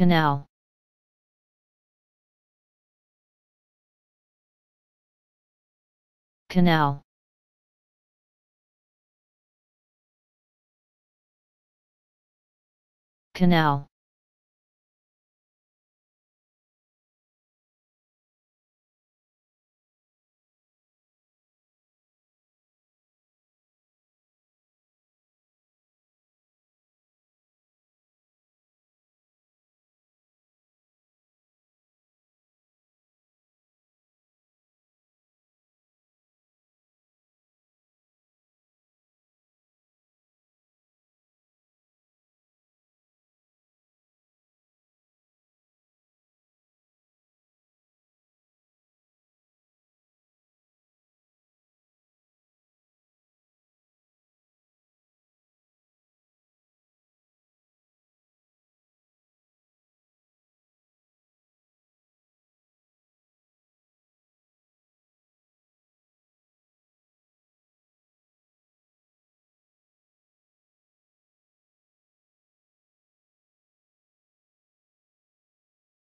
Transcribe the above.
canal. Canal. Canal.